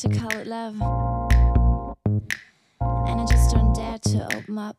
to call it love. And I just don't dare to open up.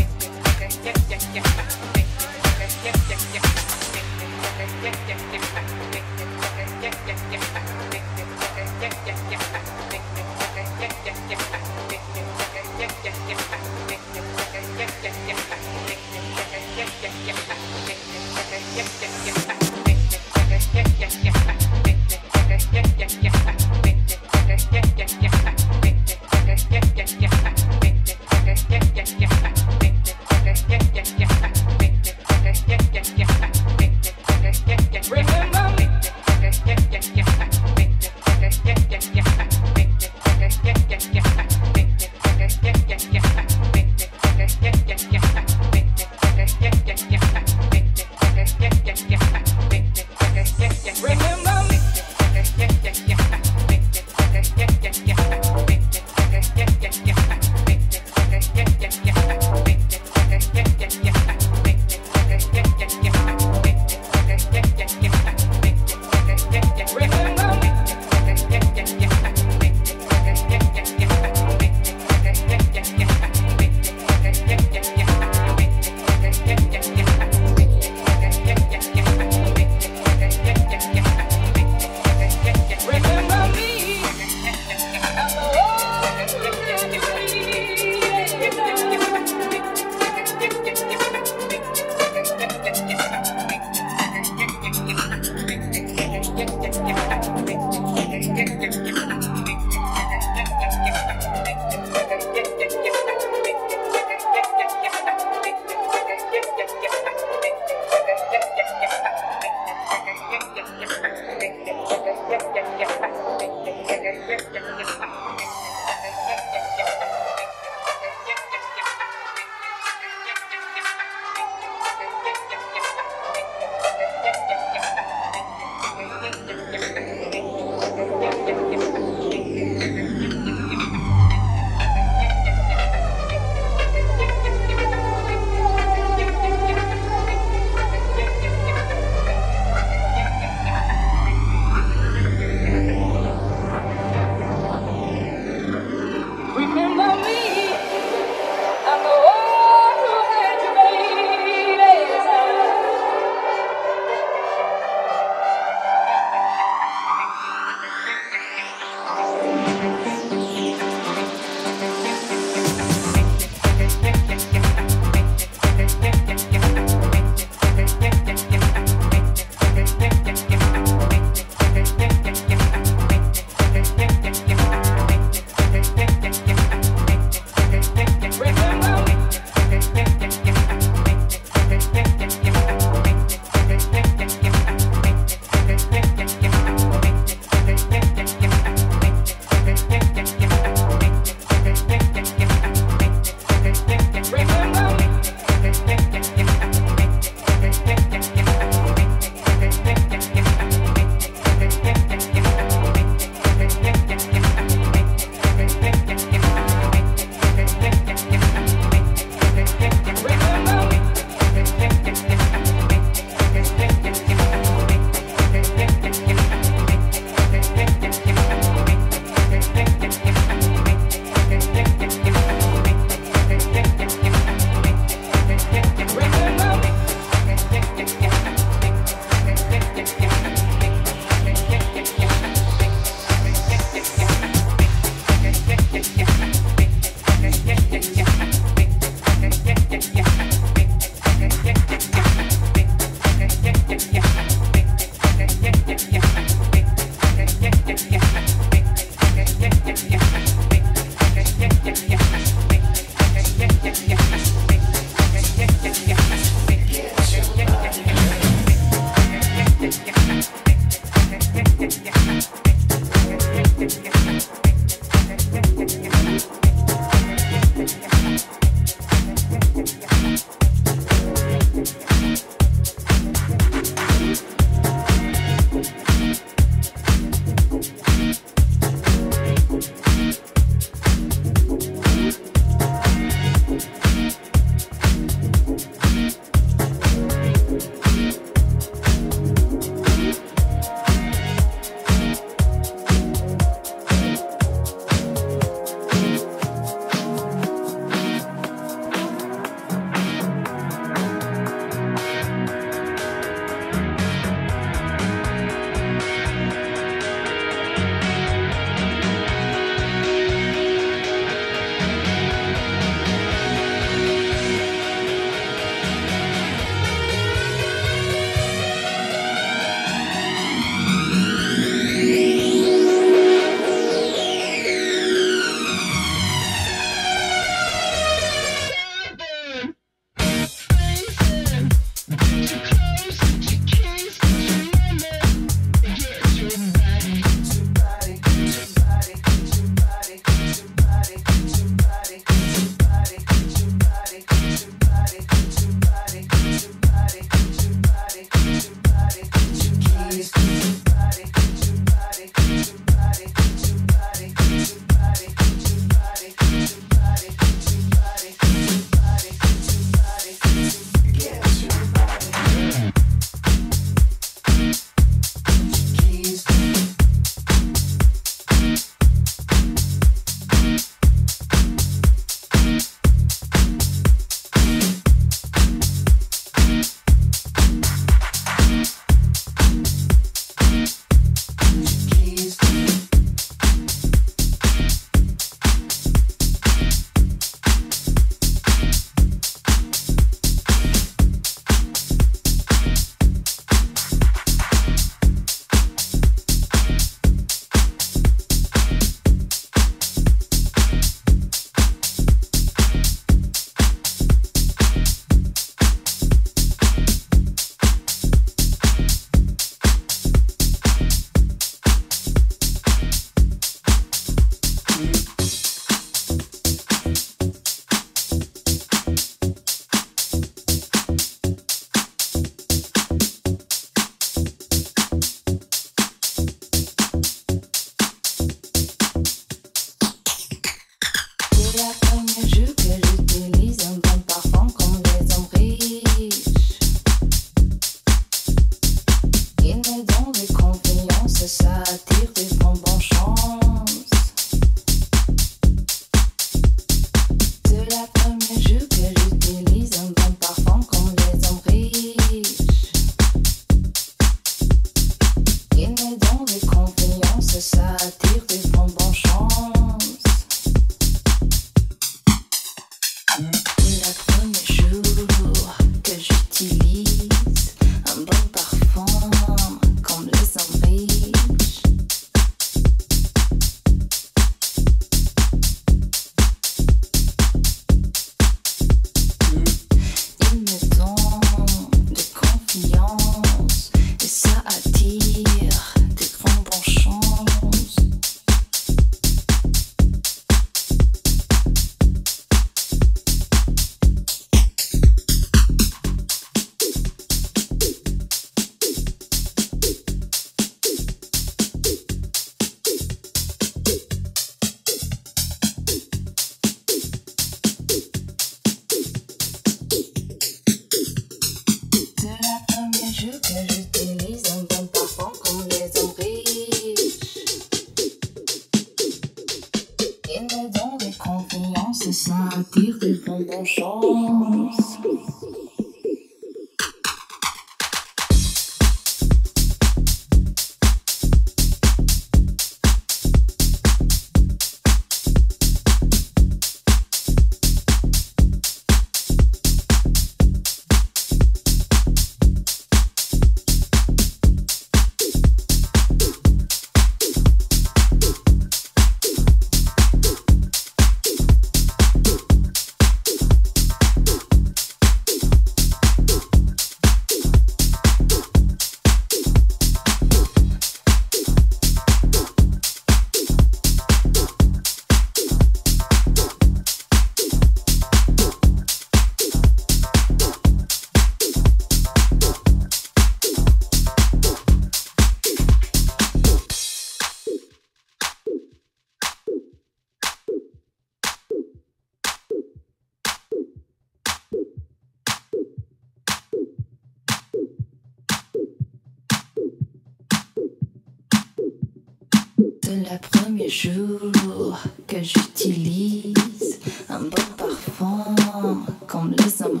Le premier jour que j'utilise un bon parfum comme les hommes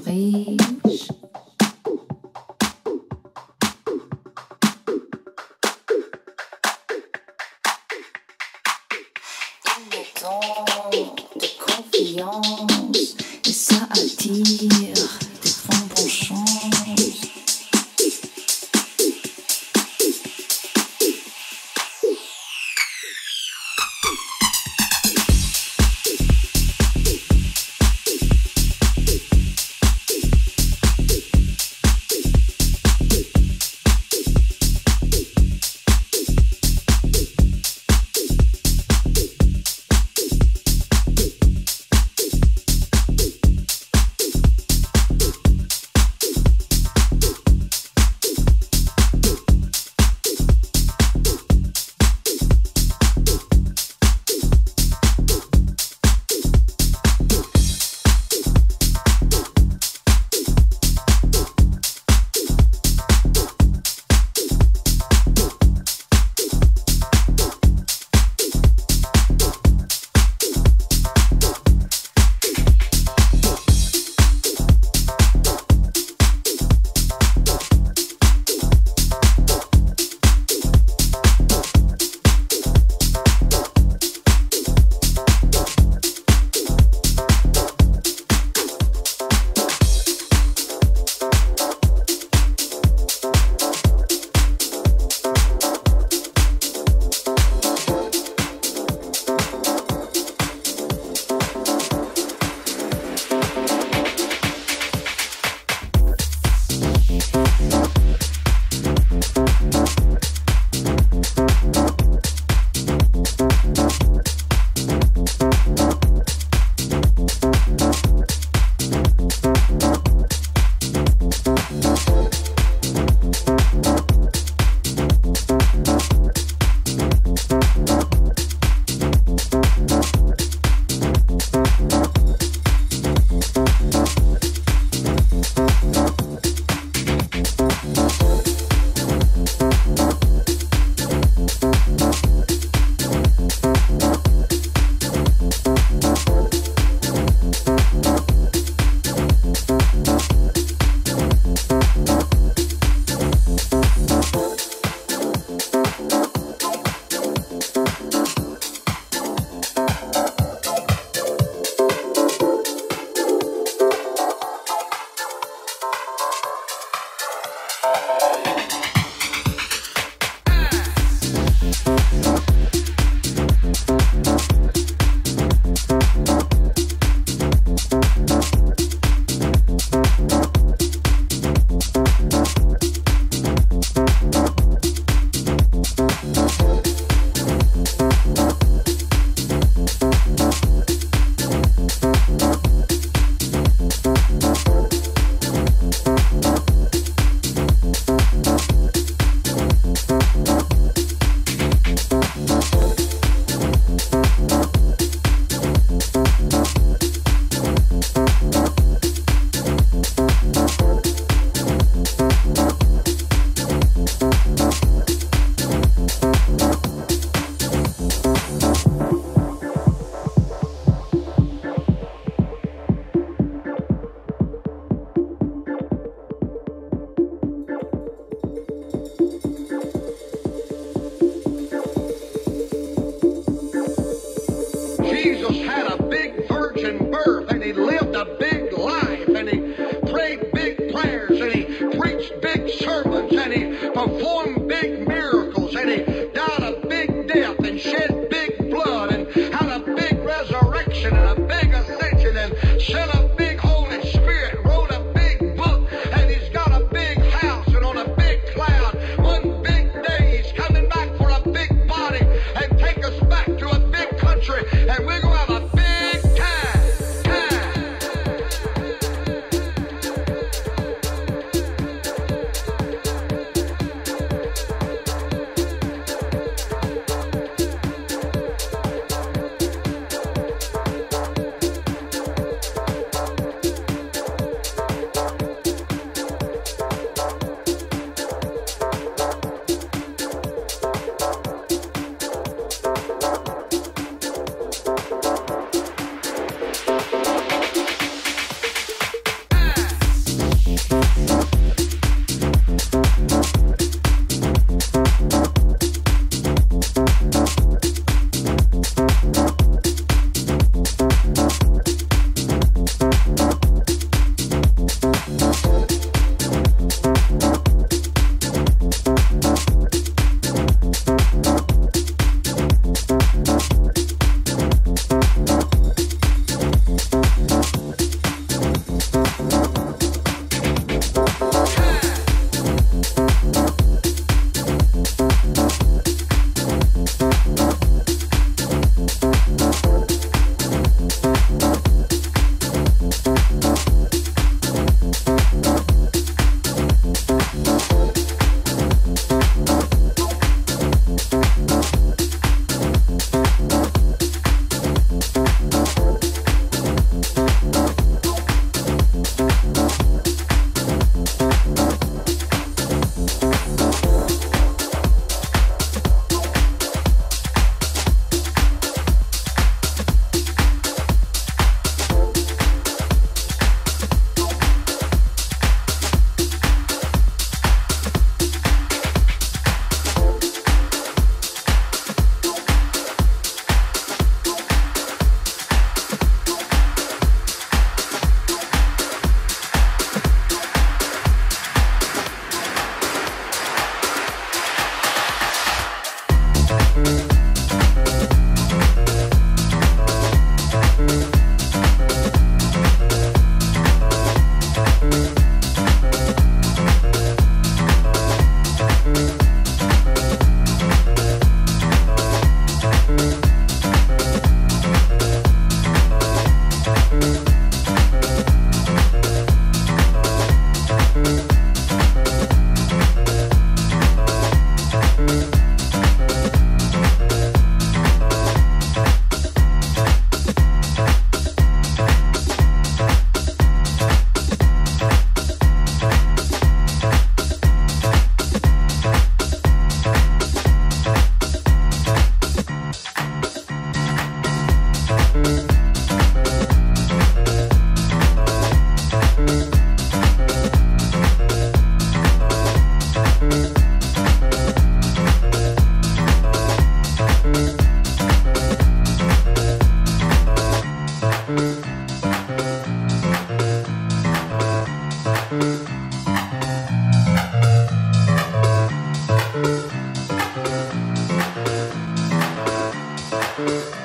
Mm-hmm.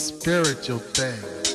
Spiritual thing.